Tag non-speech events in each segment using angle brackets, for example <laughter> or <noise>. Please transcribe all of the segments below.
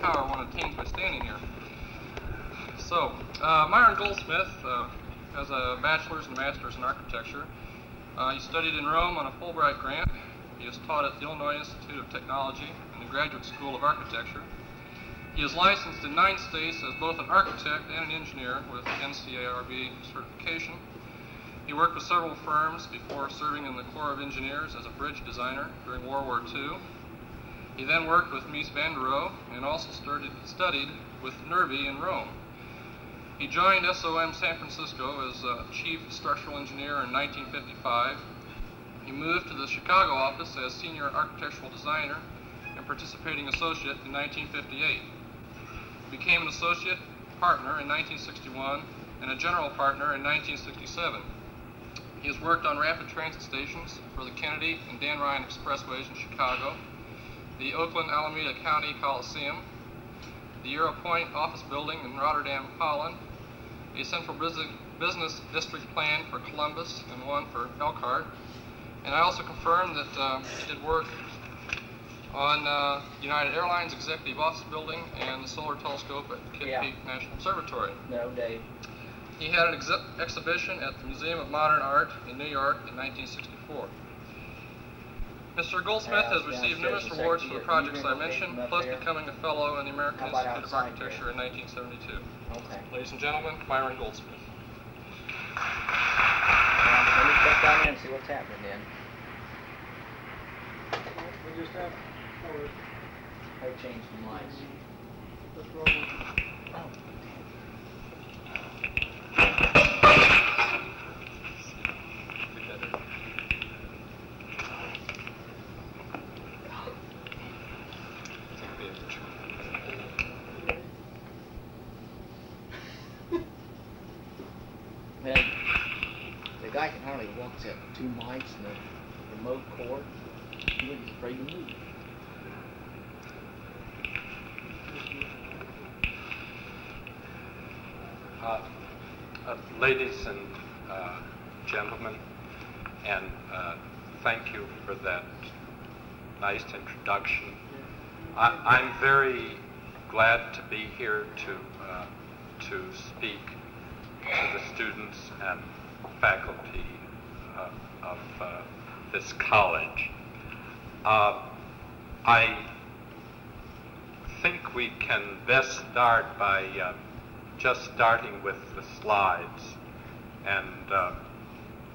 power one attains by standing here. So, uh, Myron Goldsmith uh, has a bachelor's and master's in architecture. Uh, he studied in Rome on a Fulbright grant. He is taught at the Illinois Institute of Technology and the Graduate School of Architecture. He is licensed in nine states as both an architect and an engineer with NCARB certification. He worked with several firms before serving in the Corps of Engineers as a bridge designer during World War II. He then worked with Mies van der Rohe and also studied, studied with Nervi in Rome. He joined SOM San Francisco as uh, chief structural engineer in 1955. He moved to the Chicago office as senior architectural designer and participating associate in 1958. He became an associate partner in 1961 and a general partner in 1967. He has worked on rapid transit stations for the Kennedy and Dan Ryan Expressways in Chicago, the Oakland Alameda County Coliseum, the Europoint office building in Rotterdam, Holland, a central business district plan for Columbus and one for Elkhart. And I also confirmed that uh, he did work on uh, United Airlines Executive Office Building and the Solar Telescope at Kitt Yeah. Peak National Observatory. No, Dave. He had an exhi- exhibition at the Museum of Modern Art in New York in 1964. Mr. Goldsmith has received numerous a awards for the projects I mentioned, plus becoming a fellow in the American Institute of outside here? Architecture in 1972. Okay. Ladies and gentlemen, Myron Goldsmith. Now, let me step down there and see what's happening then. We just have, They changed the lights. Two mics and a remote cord. He was afraid to move. Uh, uh, Ladies and uh, gentlemen, and uh, thank you for that nice introduction. I- I'm very glad to be here to, uh, to speak to the students and faculty this college. Uh, I think we can best start by uh, just starting with the slides, and uh,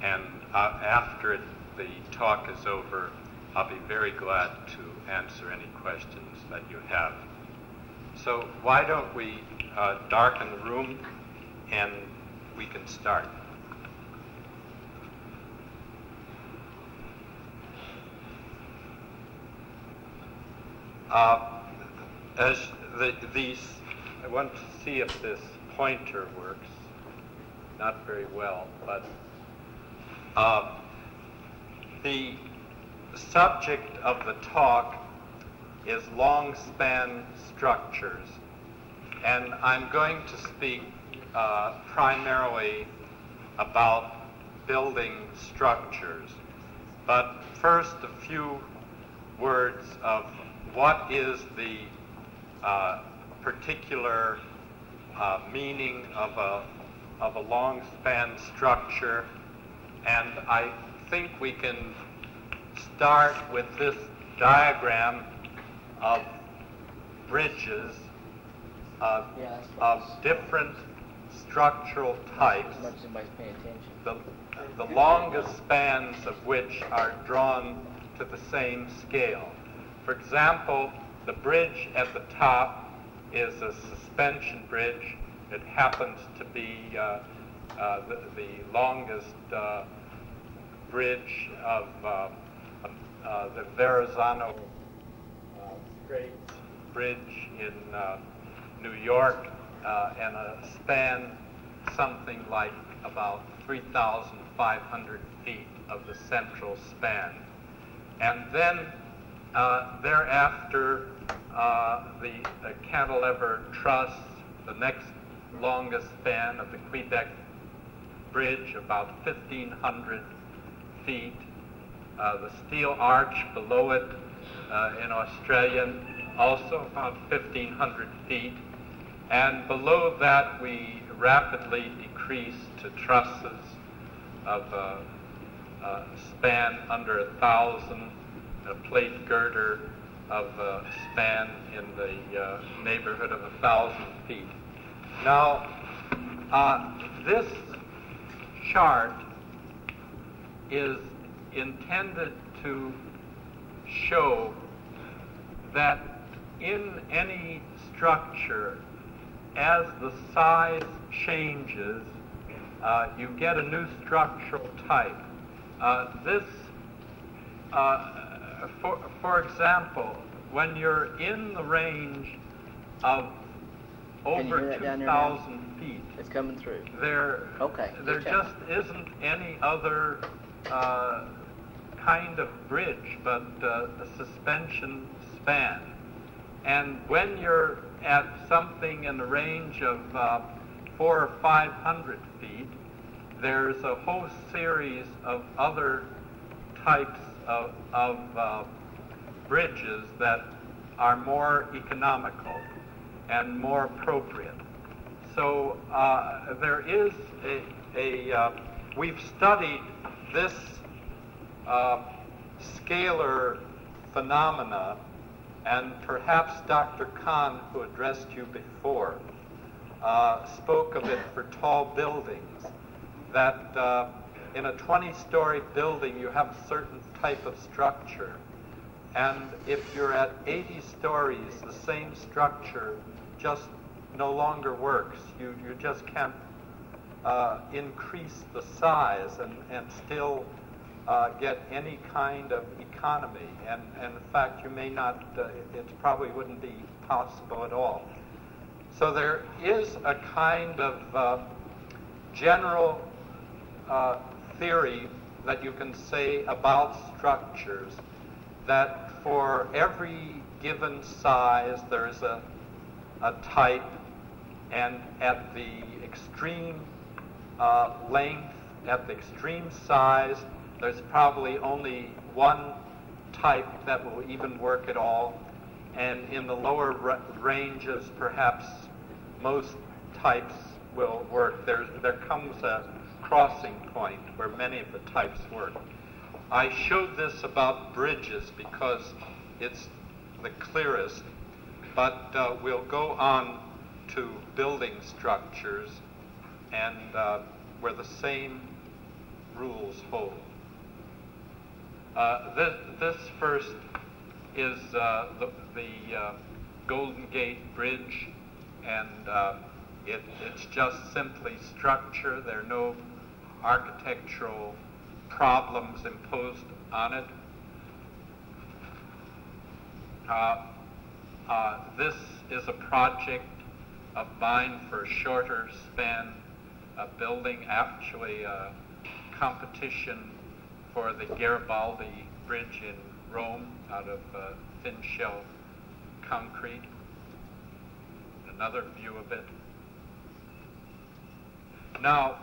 and uh, after it, the talk is over, I'll be very glad to answer any questions that you have. So why don't we uh, darken the room, and we can start. Uh, as the, these, I want to see if this pointer works. Not very well, but uh, the subject of the talk is long span structures. And I'm going to speak uh, primarily about building structures. But first, a few words of what is the uh, particular uh, meaning of a, of a long span structure. And I think we can start with this diagram of bridges of, Yeah, of different structural types As much as anybody's paying attention. the, the longest spans of which are drawn to the same scale. For example, the bridge at the top is a suspension bridge. It happens to be uh, uh, the, the longest uh, bridge of uh, uh, the Verrazano uh, Straits Bridge in uh, New York, uh, and a span something like about 3,500 feet of the central span. And then uh, thereafter, uh, the, the, Cantilever Truss, the next longest span of the Quebec Bridge, about 1,500 feet. Uh, the steel arch below it uh, in Australian, also about 1,500 feet. And below that, we rapidly decrease to trusses of a, a span under 1,000 the plate girder of a span in the uh, neighborhood of a thousand feet. Now, uh, this chart is intended to show that in any structure, as the size changes, uh, you get a new structural type. Uh, this uh, for, for example, when you're in the range of over hear that down there now? 2,000 feet, It's coming through. there, Okay, there just isn't any other uh, kind of bridge but uh, a suspension span. And when you're at something in the range of uh, four or five hundred feet, there's a whole series of other types of, of uh, bridges that are more economical and more appropriate. So uh, there is a, a uh, we've studied this uh, scalar phenomena, and perhaps Dr. Khan, who addressed you before, uh, spoke of it for tall buildings, that uh, in a 20-story building you have certain type of structure. And if you're at 80 stories, the same structure just no longer works. You, you just can't uh, increase the size and, and still uh, get any kind of economy. And, and in fact, you may not, uh, it, probably wouldn't be possible at all. So there is a kind of uh, general uh, theory that you can say about structures that for every given size there's a, a type and at the extreme uh, length, at the extreme size, there's probably only one type that will even work at all. And in the lower ra- ranges, perhaps most types will work. There, there comes a crossing point where many of the types work. I showed this about bridges because it's the clearest, but uh, we'll go on to building structures and uh, where the same rules hold. Uh, this, this first is uh, the, the uh, Golden Gate Bridge, and uh, it, it's just simply structure. There are no architectural problems imposed on it. Uh, uh, this is a project of mine for a shorter span of building, actually a competition for the Garibaldi Bridge in Rome out of uh, thin shell concrete. Another view of it. Now,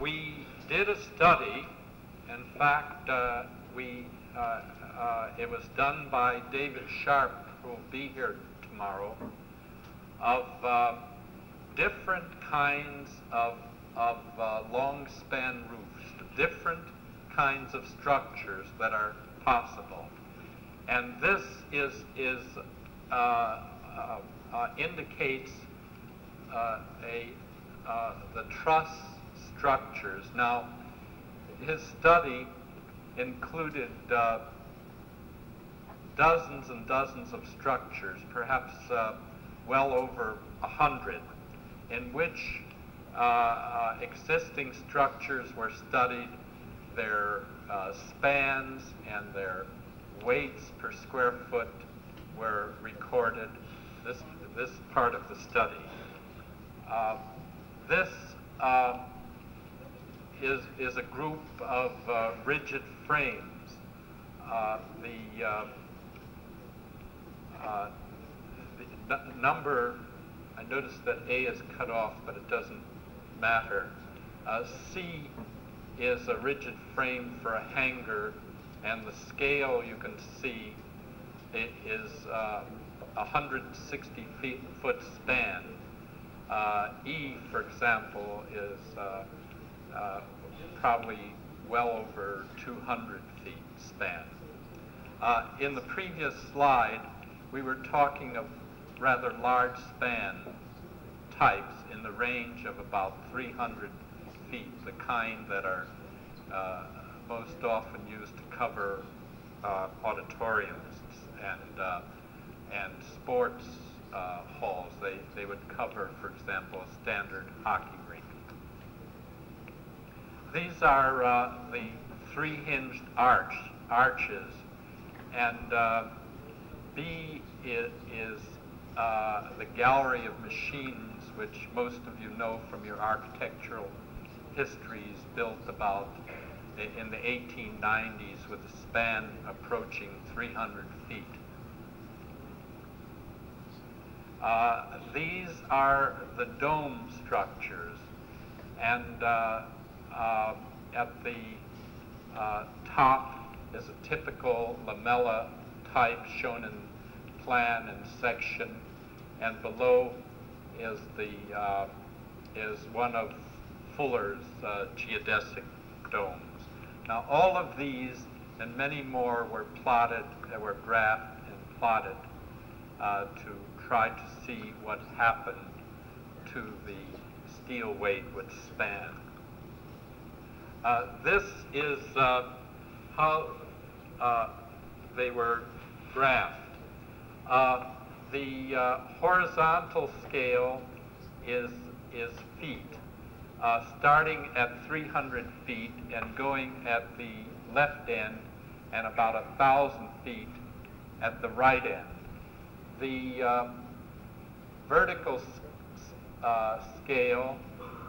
we did a study. In fact, uh, we uh, uh, it was done by David Sharp, who will be here tomorrow, of uh, different kinds of, of uh, long span roofs, different kinds of structures that are possible. And this is, is uh, indicates a, the truss structures. Now, his study included uh, dozens and dozens of structures, perhaps uh, well over a hundred, in which uh, uh, existing structures were studied, their uh, spans and their weights per square foot were recorded. This, this part of the study. Uh, this uh, is, is a group of uh, rigid frames. Uh, the, uh, uh, the number, I noticed that A is cut off, but it doesn't matter. Uh, C is a rigid frame for a hangar, and the scale you can see i- is uh, 160 feet, foot span. Uh, e, for example, is uh, probably well over 200 feet span. Uh, in the previous slide, we were talking of rather large span types in the range of about 300 feet, the kind that are uh, most often used to cover uh, auditoriums and, uh, and sports uh, halls. They, they would cover, for example, a standard hockey. These are uh, the three hinged arch, arches, and uh, B is, is uh, the gallery of machines, which most of you know from your architectural histories, built about in the 1890s with a span approaching 300 feet. Uh, these are the dome structures, and uh, uh, at the uh, top is a typical lamella type shown in plan and section, and below is the uh, is one of Fuller's uh, geodesic domes. Now, all of these and many more were plotted, uh, were graphed and plotted uh, to try to see what happened to the steel weight with span. Uh, this is uh, how uh, they were graphed. The horizontal scale is, is feet starting at 300 feet and going at the left end and about a thousand feet at the right end. The vertical uh, scale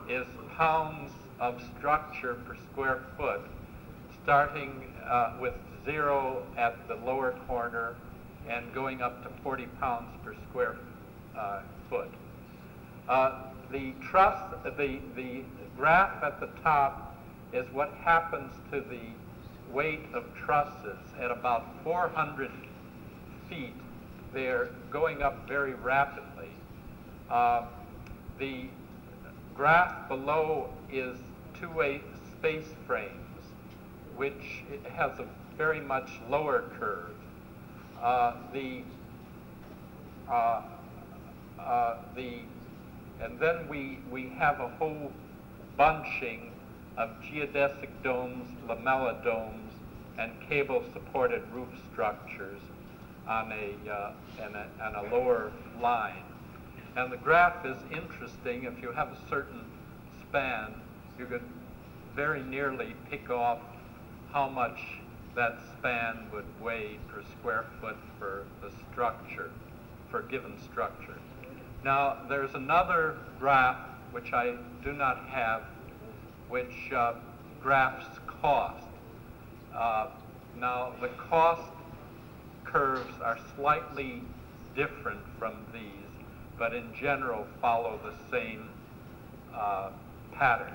is pounds of structure per square foot, starting uh, with zero at the lower corner and going up to 40 pounds per square uh, foot. Uh, the truss, the, the graph at the top is what happens to the weight of trusses at about 400 feet. They're going up very rapidly. Uh, the graph below is two-way space frames, which has a very much lower curve. Uh, the uh, uh, the and then we, we have a whole bunching of geodesic domes, lamella domes, and cable-supported roof structures on a, uh, on a, on a lower line. And the graph is interesting. If you have a certain span, you could very nearly pick off how much that span would weigh per square foot for the structure, for a given structure. Now, there's another graph which I do not have, which uh, graphs cost. Uh, now, the cost curves are slightly different from these, but in general follow the same uh, pattern.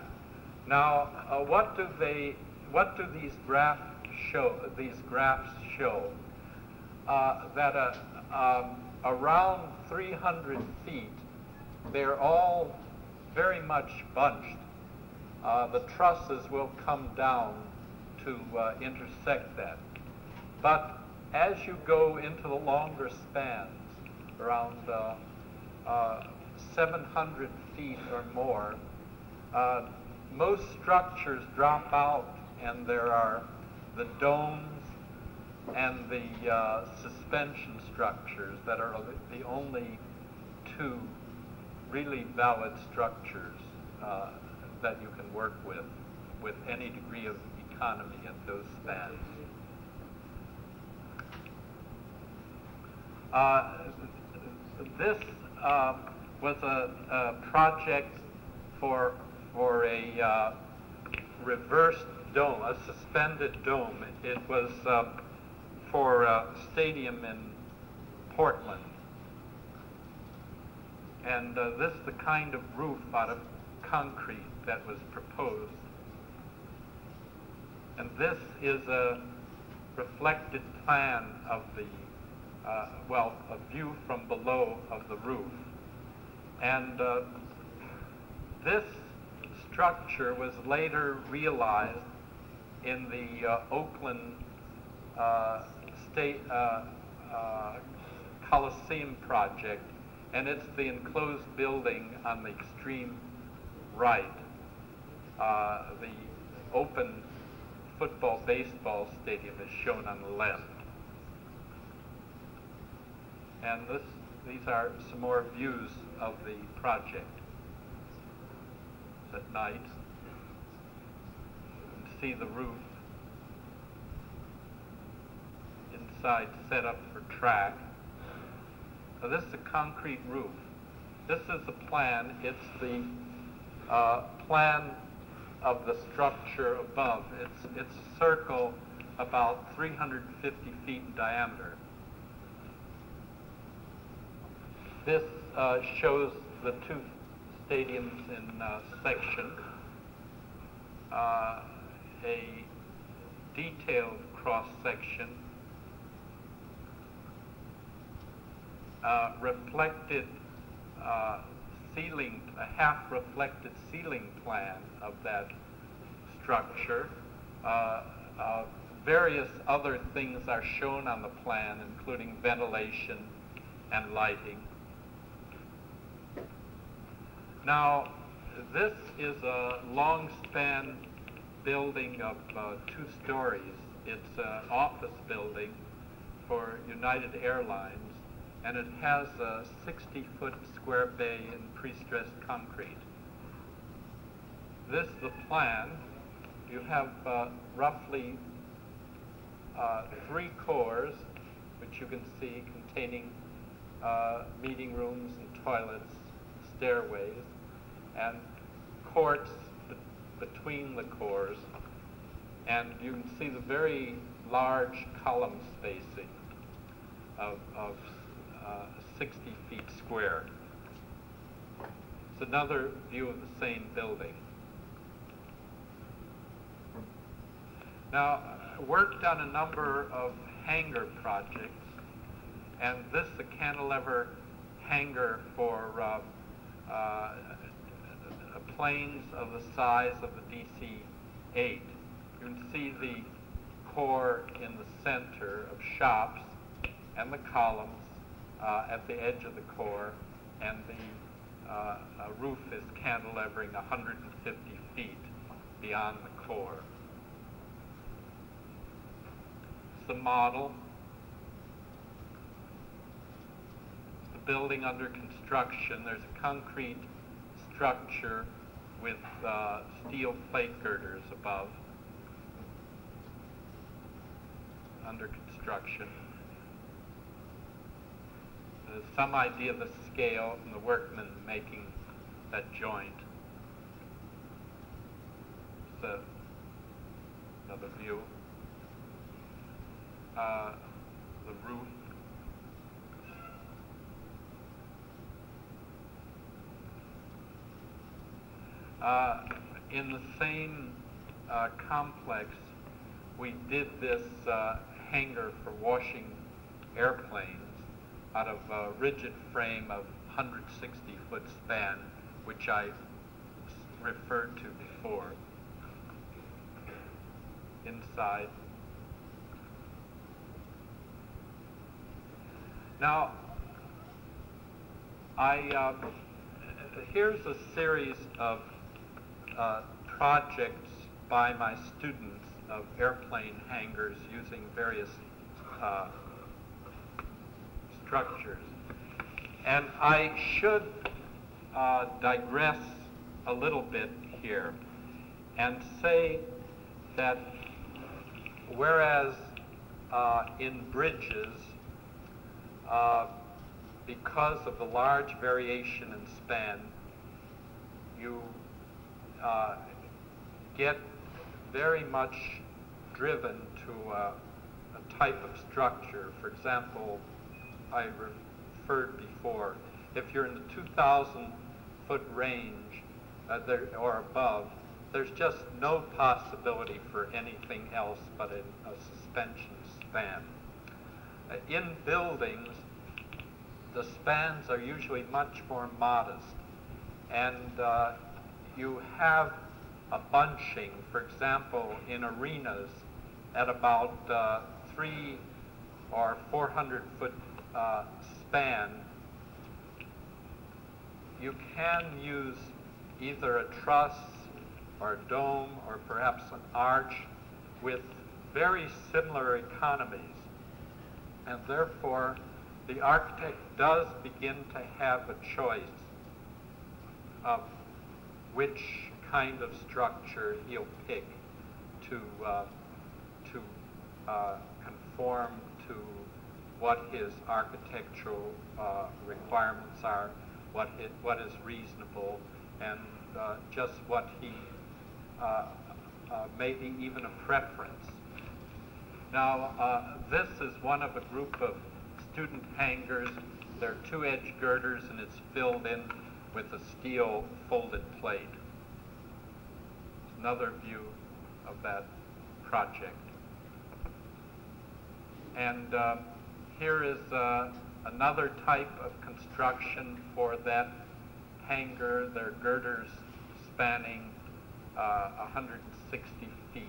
Now, uh, what do they, what do these graphs show? These graphs show uh, that a, um, around 300 feet, they're all very much bunched. Uh, the trusses will come down to uh, intersect that. But as you go into the longer spans, around uh, uh 700 feet or more, uh, most structures drop out and there are the domes and the uh, suspension structures that are the only two really valid structures uh, that you can work with with any degree of economy at those spans. Uh, this uh, was a, a, project for for a uh, reversed dome, a suspended dome. It was uh, for a stadium in Portland. And uh, this is the kind of roof out of concrete that was proposed. And this is a reflected plan of the uh, well, a view from below of the roof. And uh, this structure was later realized in the uh, Oakland uh, State uh, uh, Coliseum project, and it's the enclosed building on the extreme right. The open football baseball stadium is shown on the left. And this, these are some more views of the project at night. You can see the roof inside set up for track. This is a concrete roof. This is the plan. It's the uh, plan of the structure above. It's, it's a circle about 350 feet in diameter. This uh, shows the two stadiums in uh, section. Uh, a detailed cross section uh, reflected uh, ceiling, a half reflected ceiling plan of that structure. Uh, various other things are shown on the plan, including ventilation and lighting. Now, this is a long span building of uh, two stories. It's an office building for United Airlines, and it has a 60 foot square bay in pre-stressed concrete. This is the plan. You have uh, roughly uh, three cores, which you can see containing uh, meeting rooms and toilets, stairways, and courts between the cores. And you can see the very large column spacing of, of uh, 60 feet square. It's another view of the same building. Now, I worked on a number of hangar projects, and this is a cantilever hangar for uh, uh, planes of the size of the DC-8. You can see the core in the center of shops and the columns uh, at the edge of the core, and the uh, uh, roof is cantilevering 150 feet beyond the core. It's the model. It's the building under construction. There's a concrete structure with uh, steel plate girders above under construction. There's some idea of the scale and the workmen making that joint. So, another view. Uh, the roof. Uh, in the same uh, complex, we did this uh, hangar for washing airplanes out of a rigid frame of 160 foot span, which I referred to before. Inside. Now, I uh, here's a series of uh, projects by my students of airplane hangars using various uh, structures. And I should uh, digress a little bit here and say that whereas uh, in bridges, uh, because of the large variation in span, you uh, get very much driven to uh, a type of structure. For example, I referred before, if you're in the 2,000 foot range uh, there, or above, there's just no possibility for anything else but a, a suspension span. in buildings, the spans are usually much more modest. And uh, you have a bunching, for example, in arenas at about uh, three or 400 foot uh, span, you can use either a truss or a dome or perhaps an arch with very similar economies. And therefore, the architect does begin to have a choice of which kind of structure he'll pick to, uh, to uh, conform to what his architectural uh, requirements are, what, it, what is reasonable, and uh, just what he uh, uh, maybe even a preference. Now, this is one of a group of student hangars. There are two edge girders, and it's filled in with a steel folded plate. Another view of that project. And uh, here is uh, another type of construction for that hangar. There are girders spanning uh, 160 feet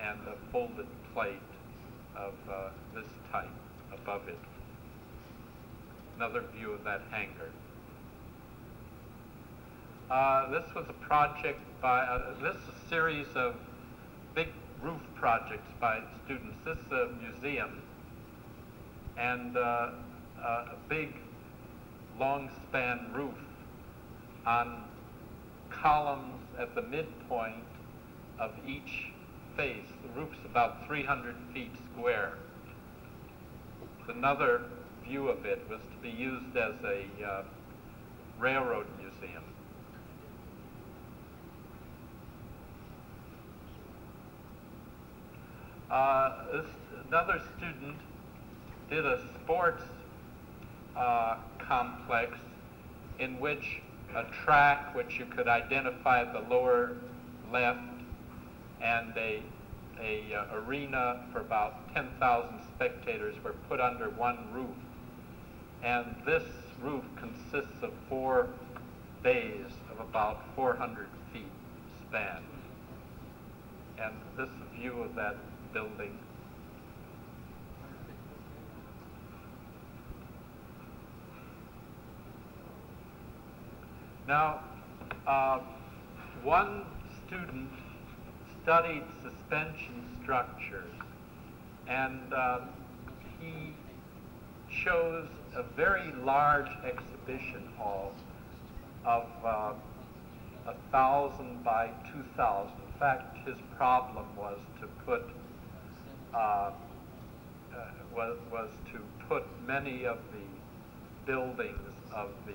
and a folded plate of uh, this type above it. Another view of that hangar. Uh, this was a project by, uh, this is a series of big roof projects by students. This is a museum and uh, a big long span roof on columns at the midpoint of each face. The roof's about 300 feet square. Another view of it was to be used as a uh, railroad museum. Uh, another student did a sports uh, complex in which a track which you could identify at the lower left and a, a uh, arena for about 10,000 spectators were put under one roof. And this roof consists of four bays of about 400 feet span. And this view of that building. Now, uh, one student studied suspension structures, and uh, he chose a very large exhibition hall of uh, a thousand by two thousand. In fact, his problem was to put uh, uh, was, was to put many of the buildings of the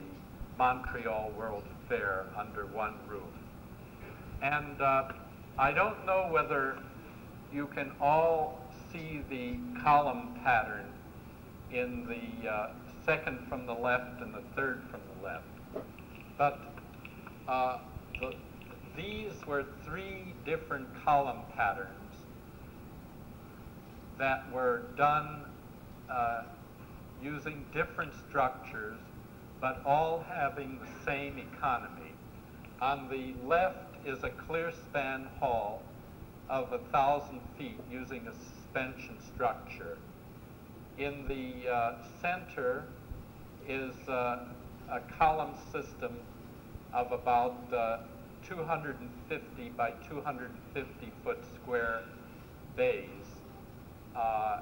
Montreal World Fair under one roof. And uh, I don't know whether you can all see the column pattern in the uh, second from the left and the third from the left. But uh, the, these were three different column patterns that were done uh, using different structures but all having the same economy. On the left is a clear span hall of a thousand feet using a suspension structure. In the uh, center is uh, a column system of about uh, 250 by 250 foot square bays. Uh,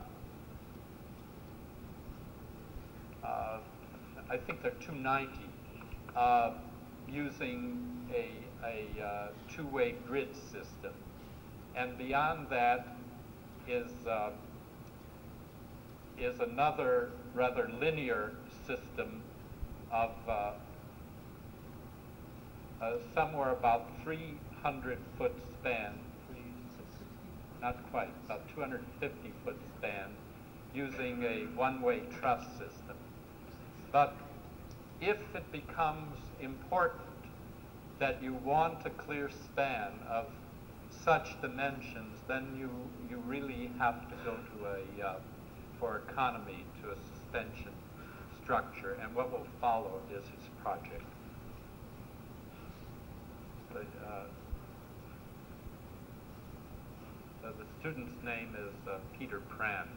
uh, I think they're 290, uh, using a, a uh, two-way grid system. And beyond that is, uh, is another rather linear system of somewhere about 300 foot span, not quite, about 250 foot span, using a one-way truss system. But if it becomes important that you want a clear span of such dimensions, then you, you really have to go to a, uh, for economy to a suspension structure, and what will follow is his project. The, uh, uh, the student's name is uh, Peter Pran.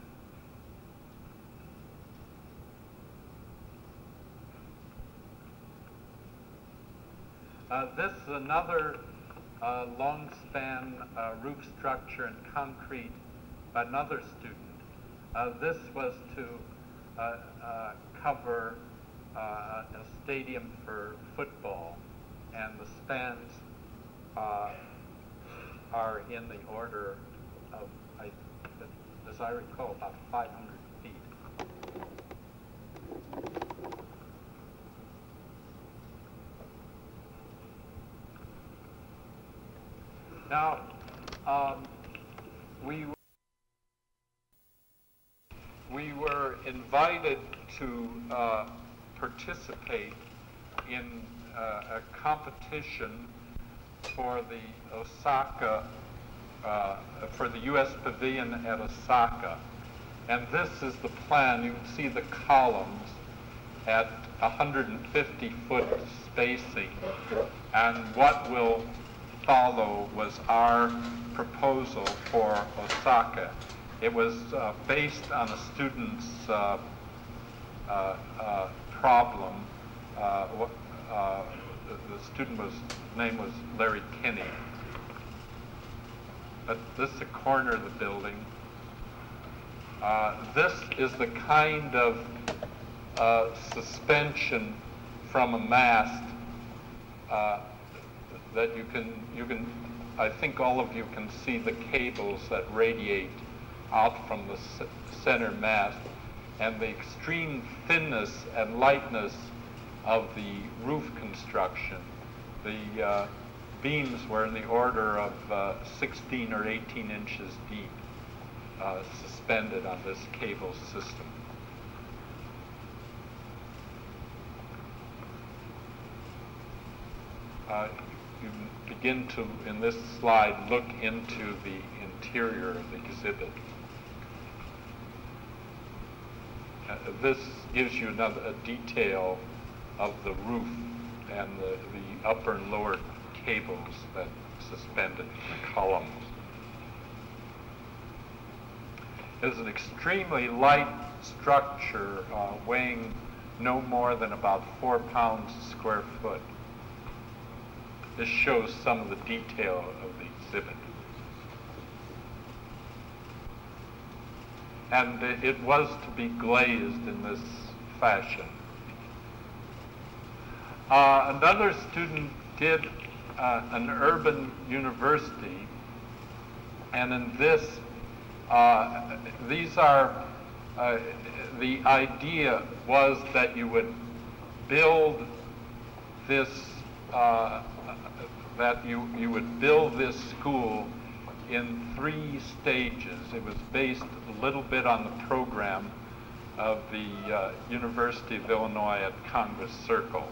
Uh, this is another uh, long span uh, roof structure in concrete by another student. Uh, this was to uh, uh, cover a stadium for football, and the spans are in the order of, I, as I recall, about 500 feet. Now, um, we we were invited to uh, participate in uh, a competition for the Osaka uh, for the U.S. Pavilion at Osaka, and this is the plan. You can see the columns at 150 foot spacing, and what will follow was our proposal for Osaka. It was uh, based on a student's uh, uh, uh problem. Uh, the, the, student was name was Larry Kinney. But this is the corner of the building. Uh, this is the kind of uh, suspension from a mast uh, that you can, you can, I think all of you can see the cables that radiate out from the center mast and the extreme thinness and lightness of the roof construction. The uh, beams were in the order of uh, 16 or 18 inches deep, uh, suspended on this cable system. Uh, you begin to, in this slide, look into the interior of the exhibit. Uh, this gives you another a detail of the roof and the, the upper and lower cables that suspended the columns. It is an extremely light structure uh, weighing no more than about four pounds a square foot. This shows some of the detail of the exhibit. And it was to be glazed in this fashion. Uh, another student did uh, an urban university, and in this, uh, these are, uh, the idea was that you would build this uh, that you, you would build this school in three stages. It was based a little bit on the program of the uh, University of Illinois at Congress Circle.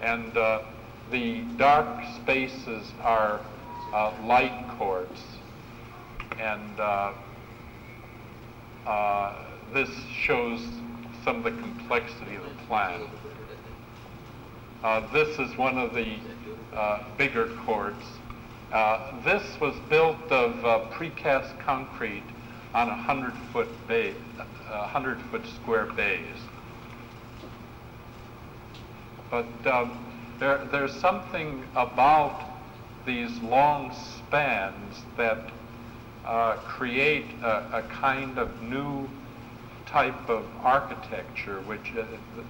And uh, the dark spaces are uh, light courts. And uh, uh, this shows some of the complexity of the plan. Uh, this is one of the uh, bigger courts. Uh, this was built of precast concrete on a hundred foot bay, hundred foot square bays. But um, there, there's something about these long spans that uh, create a, a kind of new type of architecture, which uh,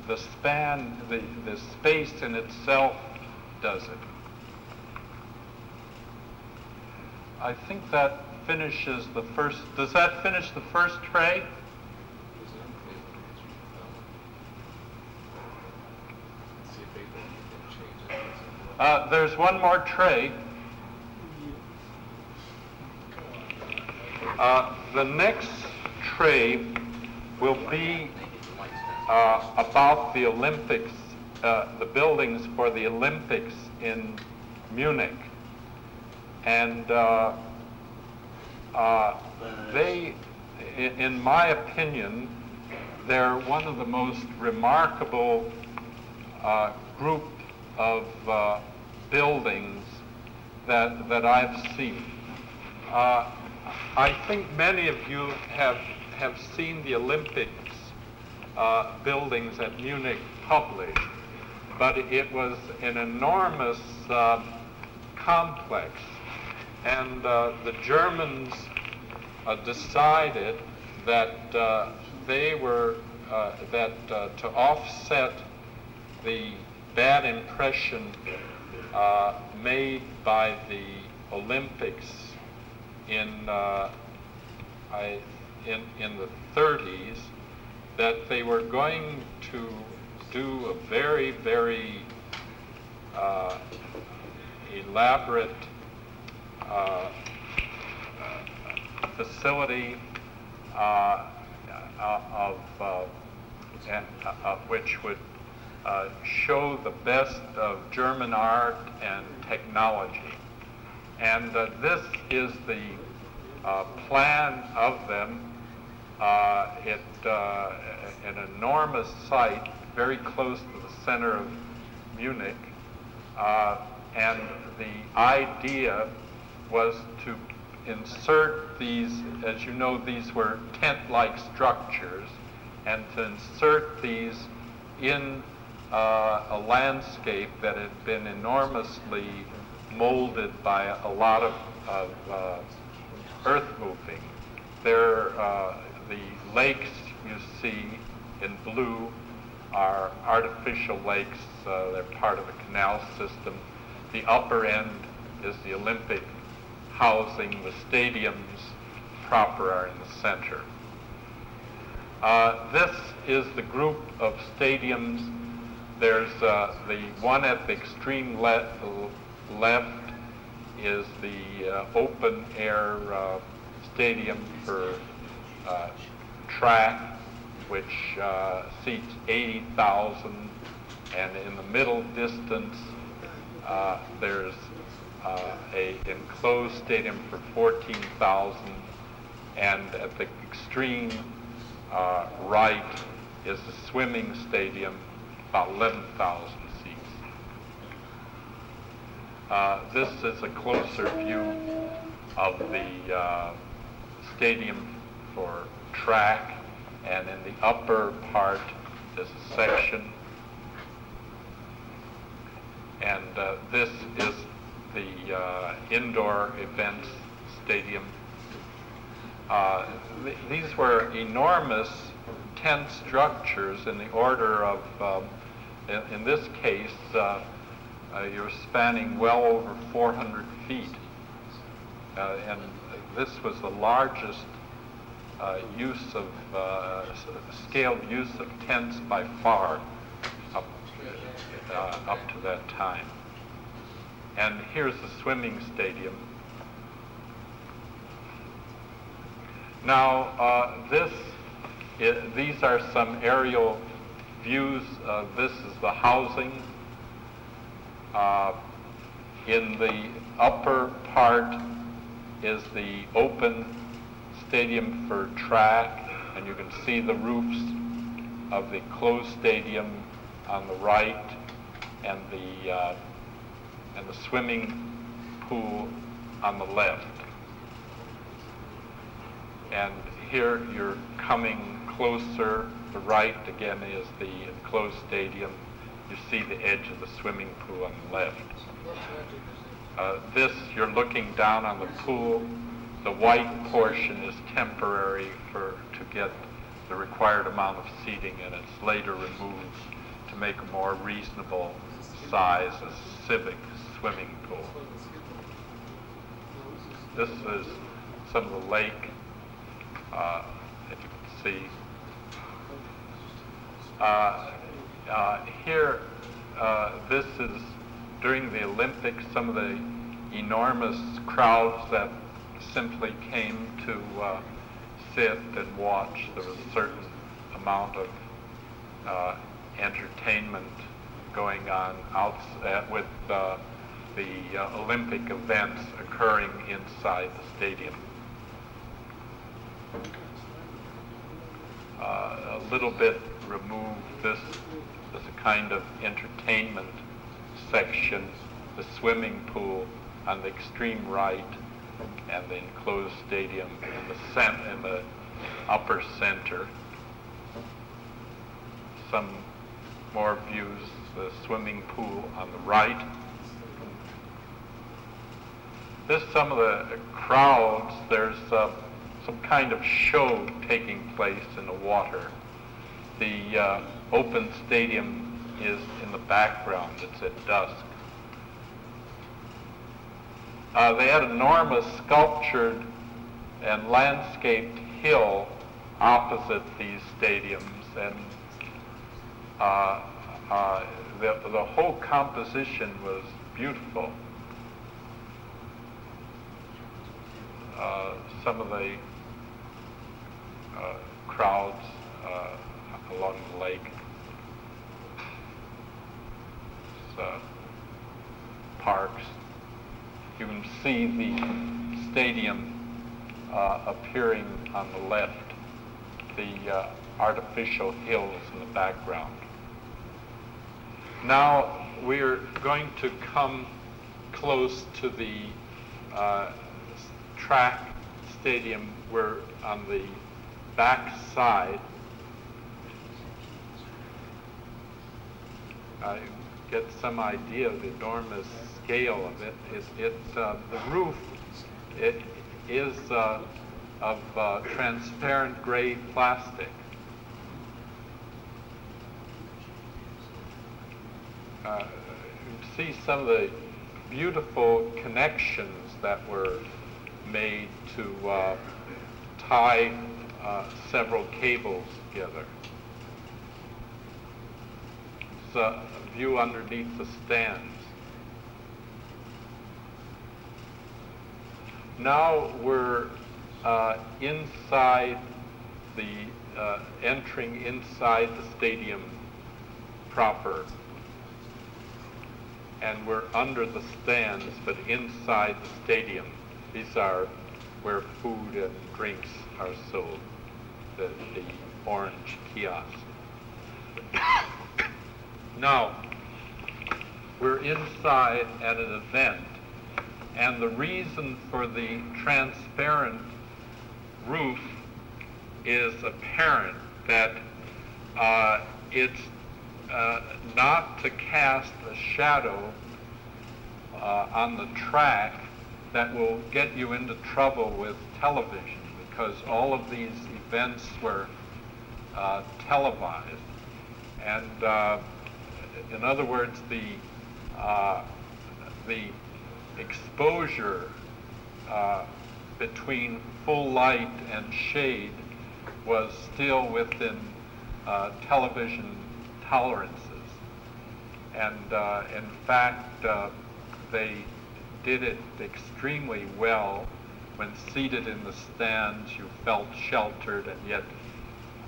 the, span, the, the space in itself does it. I think that finishes the first, does that finish the first tray? Uh, there's one more tray. Uh, the next tray will be uh, about the Olympics, uh, the buildings for the Olympics in Munich. And uh, they in, my opinion, they're one of the most remarkable uh, group of uh, buildings that, that I've seen. Uh, I think many of you have, have seen the Olympics uh, buildings at Munich published, but it was an enormous uh, complex. And uh, the Germans uh, decided that they were, that to offset the bad impression uh, made by the Olympics in, uh, I, in, in the 30s, that they were going to do a very, very uh, elaborate uh, facility uh, uh, of, which would uh, show the best of German art and technology. And uh, this is the uh, plan of them. Uh, it, uh, an enormous site very close to the center of Munich. And the idea was to insert these, as you know, these were tent-like structures, and to insert these in uh, a landscape that had been enormously molded by a lot of, of uh, earth moving. There, uh, the lakes you see in blue are artificial lakes. Uh, they're part of a canal system. The upper end is the Olympic housing. The stadiums proper are in the center. Uh, this is the group of stadiums. There's uh, the one at the extreme le left is the uh, open air uh, stadium for uh, track, which uh, seats 80,000. And in the middle distance, there's uh, a enclosed stadium for 14,000, and at the extreme right is the swimming stadium, about 11,000 seats. Uh, this is a closer view of the uh, stadium for track, and in the upper part is a section and uh, this is the uh, indoor events stadium. Uh, th these were enormous tent structures in the order of, um, in, this case, uh, uh you're spanning well over 400 feet. Uh, and this was the largest uh, use of, scaled use of tents by far up, up to that time. And here's the swimming stadium. Now, uh, this, it, these are some aerial views. Uh, this is the housing. Uh, in the upper part is the open stadium for track, and you can see the roofs of the closed stadium on the right and the uh, and the swimming pool on the left. And here you're coming closer. The right, again, is the enclosed stadium. You see the edge of the swimming pool on the left. Uh, this, you're looking down on the pool. The white portion is temporary for to get the required amount of seating, and it's later removed to make a more reasonable size as civic swimming pool. This is some of the lake, uh, if you can see. Uh, uh, here, uh, this is during the Olympics, some of the enormous crowds that simply came to uh, sit and watch. There was a certain amount of uh, entertainment going on out with the uh, Olympic events occurring inside the stadium. uh, a little bit removed, this as a kind of entertainment section, the swimming pool on the extreme right, and the enclosed stadium in the, cent- in the upper center. Some more views, the swimming pool on the right. This some of the crowds. There's uh, some kind of show taking place in the water. The uh, open stadium is in the background. It's at dusk. Uh, they had enormous sculptured and landscaped hill opposite these stadiums, and uh, uh, the, the whole composition was beautiful. Uh, some of the uh, crowds uh, along the lake. Uh, parks. You can see the stadium uh, appearing on the left, the uh, artificial hills in the background. Now we're going to come close to the uh, track stadium. We're on the back side. I get some idea of the enormous scale of it. It, it uh, the roof it is uh, of uh, transparent gray plastic. Uh, you see some of the beautiful connections that were made to uh, tie uh, several cables together. A view underneath the stands. Now we're uh, inside the, uh, entering inside the stadium proper. And we're under the stands, but inside the stadium. These are where food and drinks are sold, the, the orange kiosk. Now, we're inside at an event, and the reason for the transparent roof is apparent that uh, it's uh, not to cast a shadow uh, on the track that will get you into trouble with television because all of these events were uh, televised. And uh, in other words, the, uh, the exposure uh, between full light and shade was still within uh, television tolerances. And uh, in fact, uh, they did it extremely well. When seated in the stands, you felt sheltered, and yet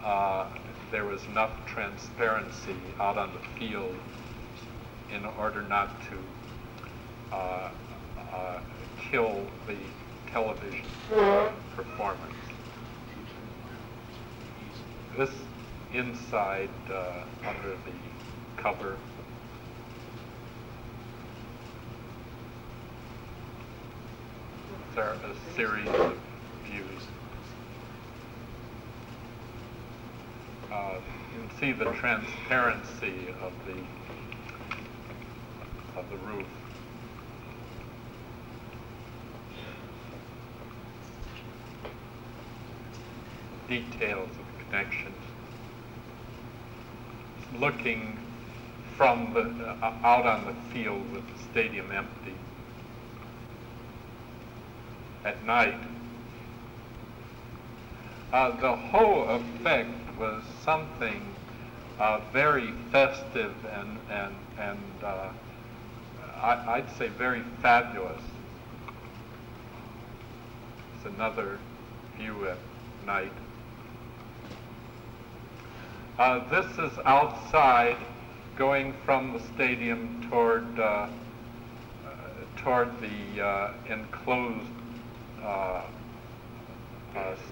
uh, there was enough transparency out on the field in order not to uh, uh, kill the television performance. This inside uh, under the cover there are a series of views. Uh, you can see the transparency of the of the roof. Details of the connections. Looking from the uh, out on the field with the stadium empty at night. Uh, the whole effect was something uh, very festive and and and uh, I, would say very fabulous. It's another view at night. Uh, this is outside, going from the stadium toward uh, uh, toward the uh, enclosed uh,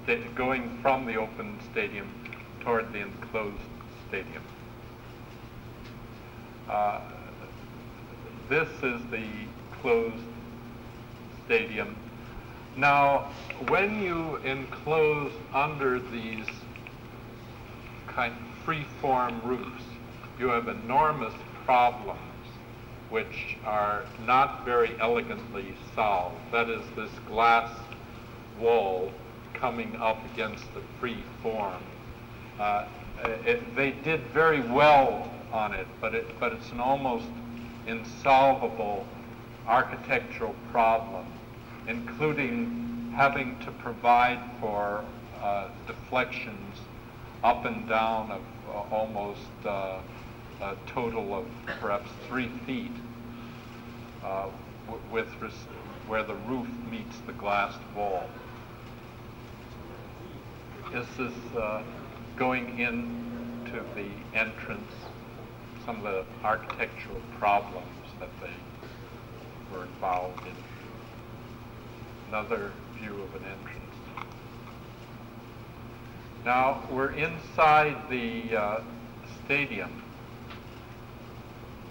sta- going from the open stadium toward the enclosed stadium. Uh, this is the closed stadium. Now, when you enclose under these kind of free-form roofs, you have enormous problems which are not very elegantly solved. That is, this glass wall coming up against the free form. Uh, it, they did very well on it, but, it, but it's an almost insolvable architectural problem, including having to provide for uh, deflections up and down of uh, almost uh, a total of perhaps three feet uh, with where the roof meets the glass wall. This is going into the entrance, some of the architectural problems that they were involved in. Another view of an entrance. Now we're inside the uh, stadium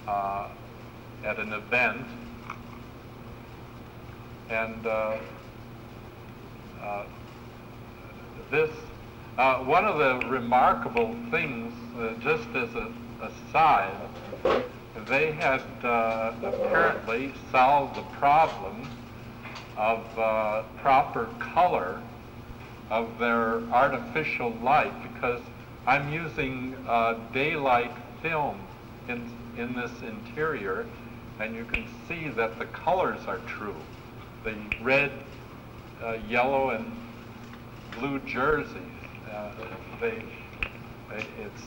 uh, at an event, and uh, uh this uh, one of the remarkable things, uh, just as a aside, they had uh, apparently solved the problem of uh, proper color of their artificial light because I'm using uh, daylight film in, in this interior and you can see that the colors are true. The red, uh, yellow, and blue jerseys they, it's,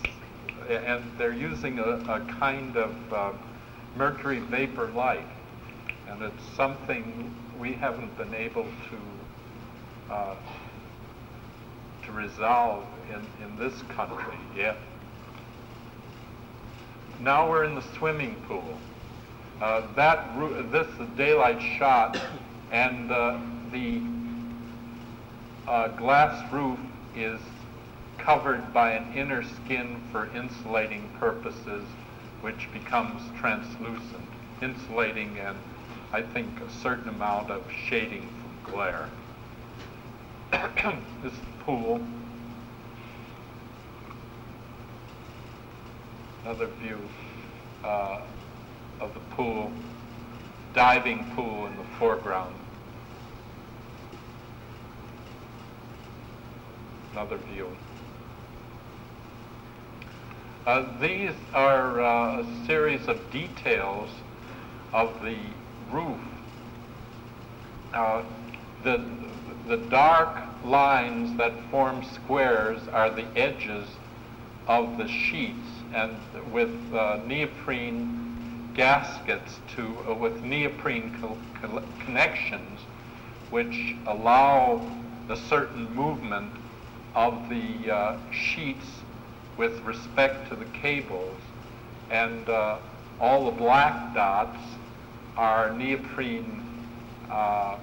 and they're using a, a kind of uh, mercury vapor light, and it's something we haven't been able to uh, to resolve in, in this country yet. Now we're in the swimming pool. Uh, that this is a daylight shot, and uh, the uh, glass roof is covered by an inner skin for insulating purposes, which becomes translucent, insulating and I think a certain amount of shading from glare. <coughs> this pool. Another view uh, of the pool, diving pool in the foreground. Another view. Uh, these are uh, a series of details of the roof. Uh, the, the dark lines that form squares are the edges of the sheets and with uh, neoprene gaskets to, uh, with neoprene co co connections which allow a certain movement of the uh, sheets with respect to the cables, and uh, all the black dots are neoprene uh,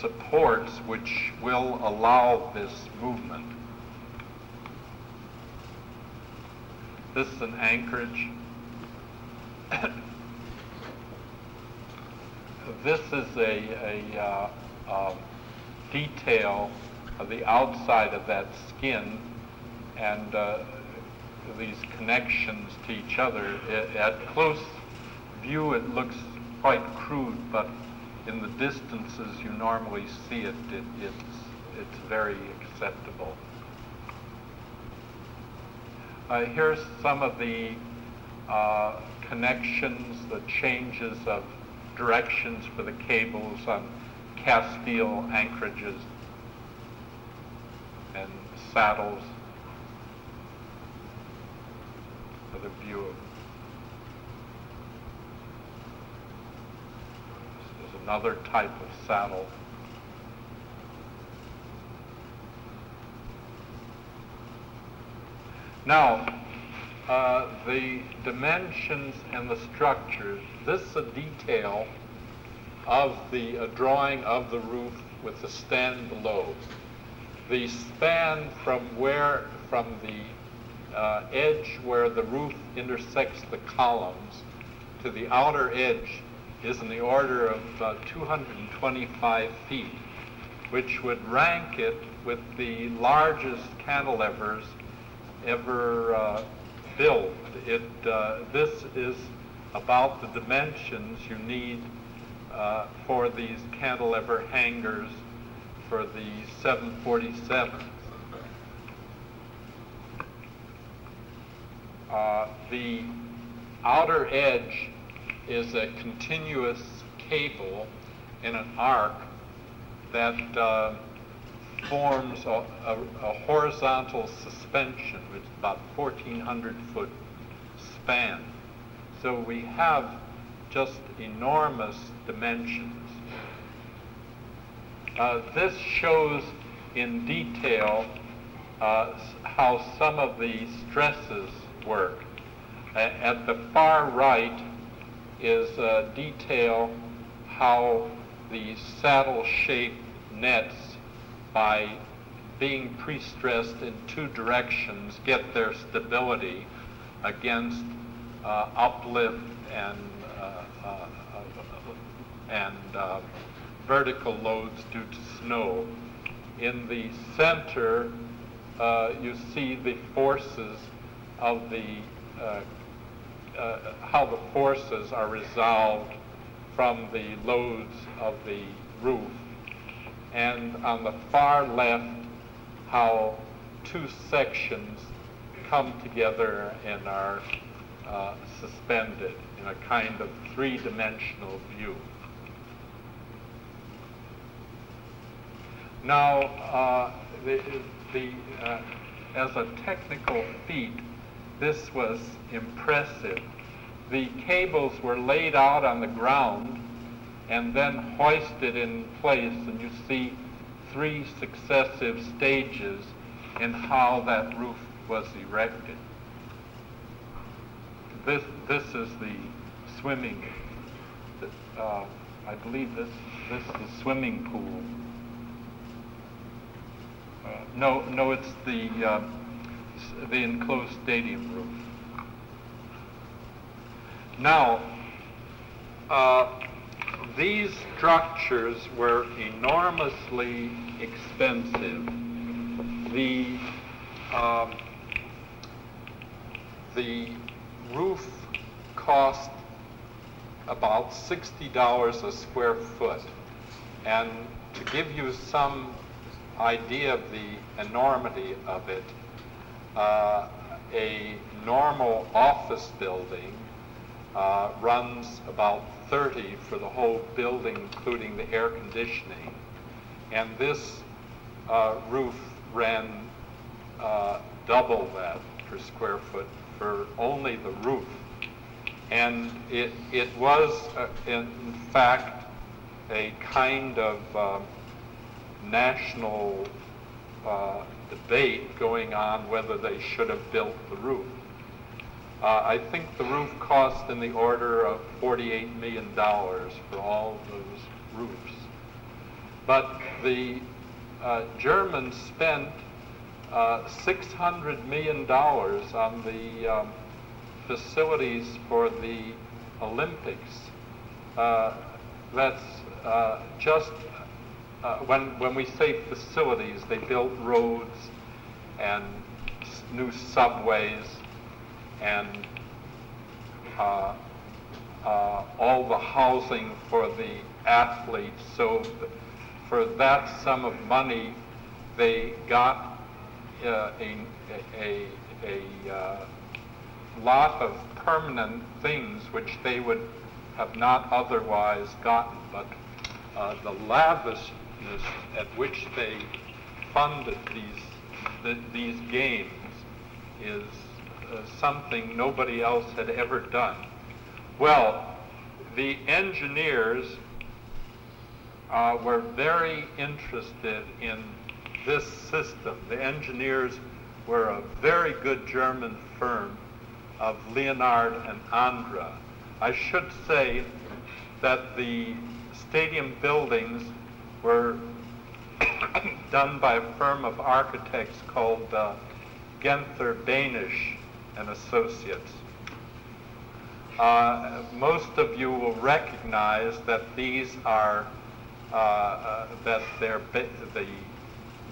supports which will allow this movement. This is an anchorage. <coughs> this is a, a uh, uh, detail of the outside of that skin and uh, these connections to each other. It, at close view, it looks quite crude, but in the distances you normally see it, it it's, it's very acceptable. Uh, here's some of the uh, connections, the changes of directions for the cables on cast steel anchorages and saddles. Another view of this is another type of saddle. Now, uh, the dimensions and the structures, this is a detail of the drawing of the roof with the stand below. The span from where, from the uh, edge where the roof intersects the columns to the outer edge is in the order of uh, 225 feet, which would rank it with the largest cantilevers ever uh, built. It, uh, this is about the dimensions you need uh, for these cantilever hangars for the 747. Uh, the outer edge is a continuous cable in an arc that uh, forms a, a, a, horizontal suspension, which is about 1,400 foot span. So we have just enormous dimensions. Uh, this shows in detail uh, how some of the stresses work. at the far right is uh, detail how the saddle-shaped nets, by being pre-stressed in two directions, get their stability against uh, uplift and uh, uh, and uh, vertical loads due to snow. In the center, uh, you see the forces of the, uh, uh, how the forces are resolved from the loads of the roof. And on the far left, how two sections come together and are uh, suspended in a kind of three-dimensional view. Now, uh, the, the, uh, as a technical feat, this was impressive. The cables were laid out on the ground and then hoisted in place, and you see three successive stages in how that roof was erected. This, this is the swimming, uh, I believe this, this is the swimming pool. Uh, no, no, it's the, uh, the enclosed stadium roof. Now, uh, these structures were enormously expensive. The, um, the roof cost about $60 a square foot. And to give you some idea of the enormity of it, uh, a normal office building uh, runs about 30 for the whole building, including the air conditioning. And this uh, roof ran uh, double that per square foot for only the roof. And it, it was, uh, in fact, a kind of um, national uh, debate going on whether they should have built the roof. Uh, I think the roof cost in the order of $48 million for all those roofs. But the uh, Germans spent uh, $600 million on the um, facilities for the Olympics. Uh, that's uh, just uh, when, when we say facilities, they built roads and new subways and uh, uh, all the housing for the athletes. So for that sum of money, they got uh, a, a, a uh, lot of permanent things which they would have not otherwise gotten. But uh, the lavishness at which they funded these, the, these games is uh, something nobody else had ever done. Well, the engineers uh, were very interested in this system. The engineers were a very good German firm of Leonhardt and Andrä. I should say that the stadium buildings were done by a firm of architects called uh, Günter Behnisch and Associates. Uh, most of you will recognize that these are uh, uh, that the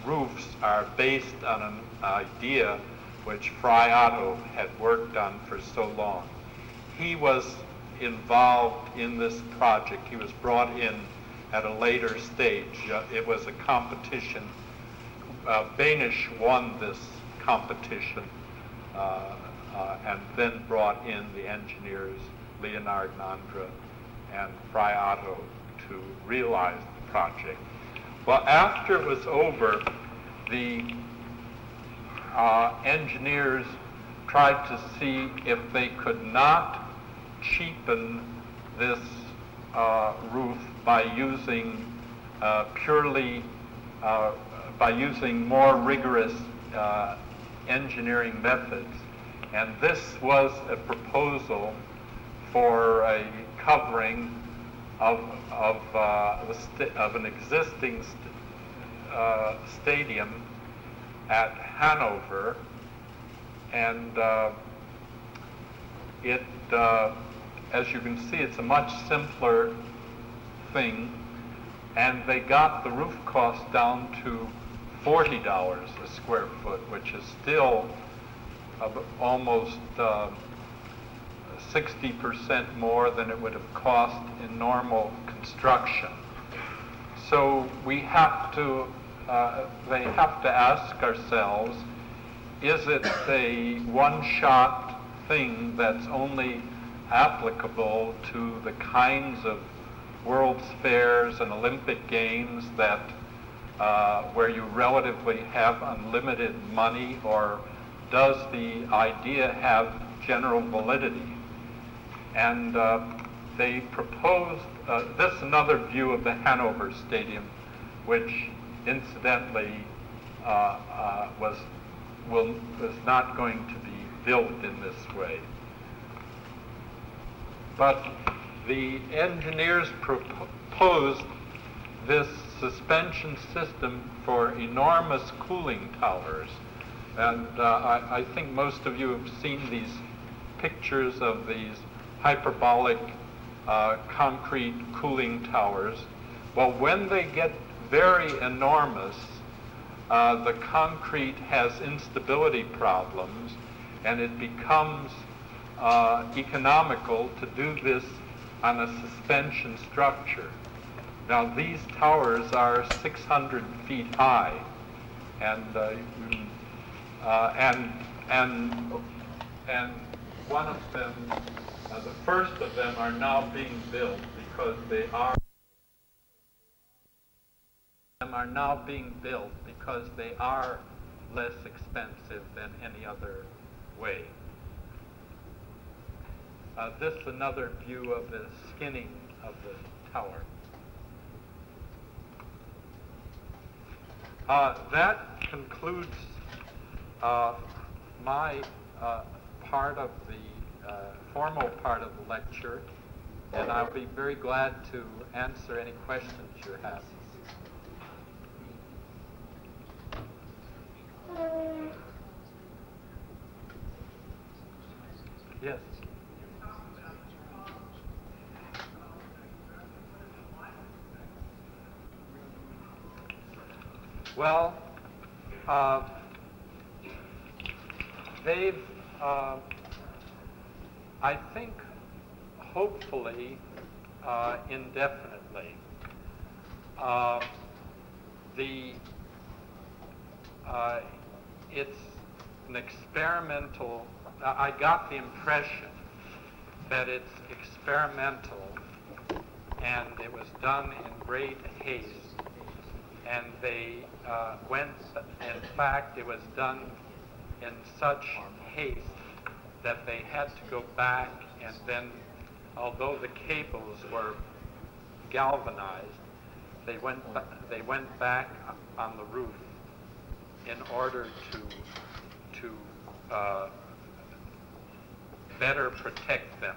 roofs are based on an idea which Frei Otto had worked on for so long. He was involved in this project. He was brought in at a later stage. Uh, it was a competition. Uh, Behnisch won this competition uh, uh, and then brought in the engineers Leonhardt and Andrä and Frei Otto to realize the project. Well, after it was over, the uh, engineers tried to see if they could not cheapen this roof by using uh, purely uh, by using more rigorous uh, engineering methods. And this was a proposal for a covering of, of, uh, of an existing st- uh, stadium at Hanover, and uh, it, uh, as you can see, it's a much simpler thing, and they got the roof cost down to $40 a square foot, which is still almost uh, 60% more than it would have cost in normal construction. So we have to, uh, they have to ask ourselves, is it a one-shot thing that's only applicable to the kinds of World's Fairs and Olympic Games that uh, where you relatively have unlimited money, or does the idea have general validity? And uh, they proposed uh, this another view of the Hanover Stadium, which incidentally uh, uh, was will was not going to be built in this way. But the engineers proposed this suspension system for enormous cooling towers. And uh, I, I, think most of you have seen these pictures of these hyperbolic uh, concrete cooling towers. Well, when they get very enormous, uh, the concrete has instability problems, and it becomes uh, economical to do this on a suspension structure. Now, these towers are 600 feet high, and uh, uh, and and and one of them, uh, the first of them, are now being built because they are Them are now being built because they are less expensive than any other way. Uh, this is another view of the skinning of the tower. Uh, that concludes uh, my uh, part of the uh, formal part of the lecture, and I'll be very glad to answer any questions you have. Yes. Well, uh, they've, uh, I think, hopefully, uh, indefinitely, uh, the uh, it's an experimental. I got the impression that it's experimental, and it was done in great haste and they uh, went, in fact, it was done in such haste that they had to go back and then, although the cables were galvanized, they went, they went back on the roof in order to, to uh, better protect them.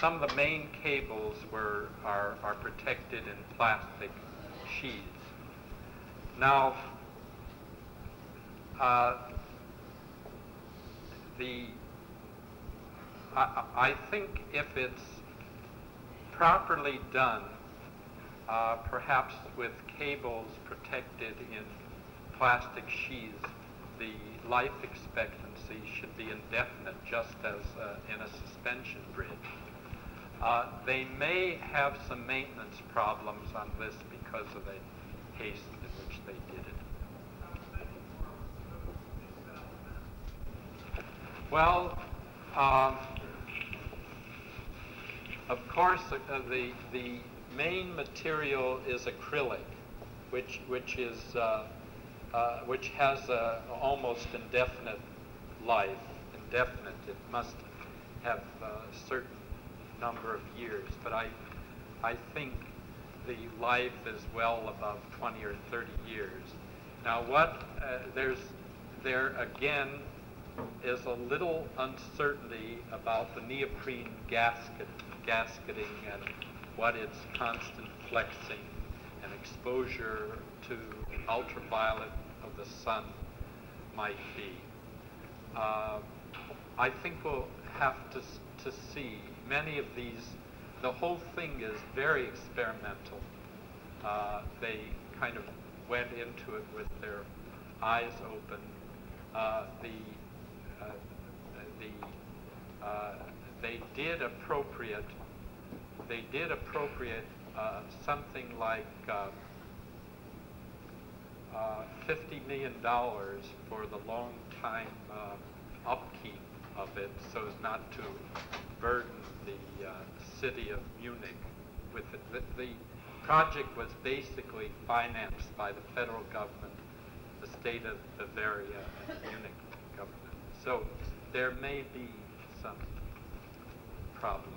Some of the main cables were, are, are protected in plastic sheaths Now, uh, the I, I think if it's properly done, uh, perhaps with cables protected in plastic sheaths, the life expectancy should be indefinite, just as uh, in a suspension bridge. Uh, they may have some maintenance problems on this because of the haste in which they did it. Well, um, of course, uh, the, the main material is acrylic, which, which, is, uh, uh, which has a almost indefinite life. Indefinite. It must have a certain number of years, but I, I think the life is well above 20 or 30 years. Now, what uh, there's there again is a little uncertainty about the neoprene gasket, gasketing and what its constant flexing and exposure to ultraviolet of the sun might be. Uh, I think we'll have to, to see many of these. The whole thing is very experimental. Uh, they kind of went into it with their eyes open. Uh, the the uh, they did appropriate they did appropriate uh, something like uh, $50 million for the long time upkeep of it so as not to burden the city of Munich with it. The, the project was basically financed by the federal government, the state of Bavaria, and Munich government. So there may be some problems.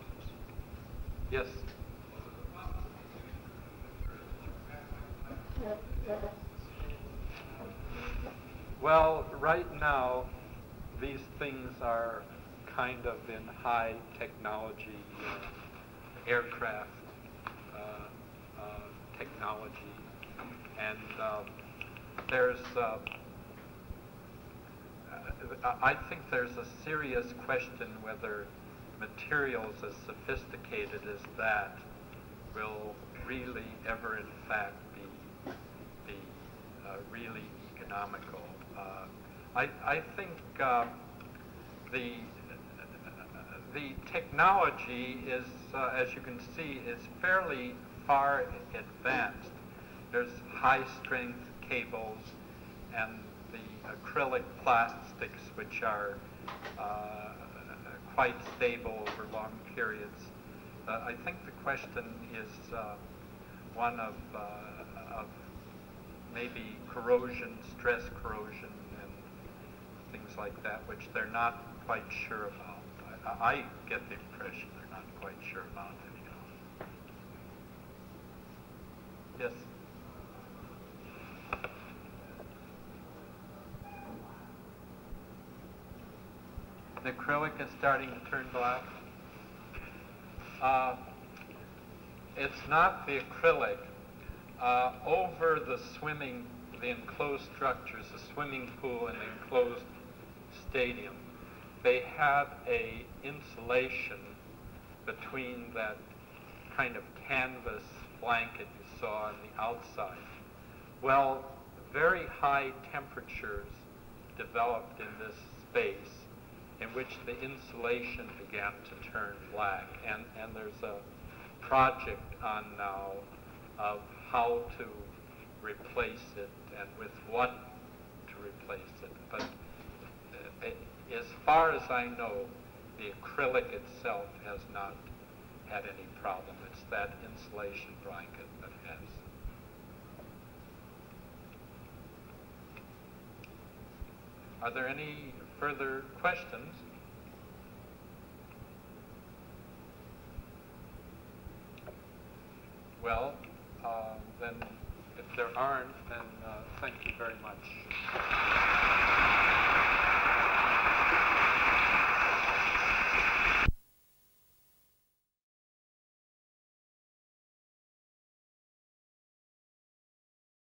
Yes? Well, right now, these things are kind of in high technology uh, aircraft uh, uh, technology. And um, there's uh, I think there's a serious question whether materials as sophisticated as that will really ever, in fact, be, be uh, really economical. Uh, I, I think uh, the the technology is, uh, as you can see, is fairly far advanced. There's high-strength cables and acrylic plastics which are uh, quite stable over long periods. Uh, I think the question is uh, one of, uh, of maybe corrosion, stress corrosion, and things like that, which they're not quite sure about. I, I get the impression they're not quite sure about anyhow. Yes? The acrylic is starting to turn black. Uh, it's not the acrylic. Uh, over the swimming, the enclosed structures, the swimming pool and the enclosed stadium, they have a insulation between that kind of canvas blanket you saw on the outside. Well, very high temperatures developed in this space in which the insulation began to turn black. And, and there's a project on now of how to replace it and with what to replace it. But uh, it, as far as I know, the acrylic itself has not had any problem. It's that insulation blanket that has. Are there any further questions? Well, uh, then if there aren't, then uh, thank you very much.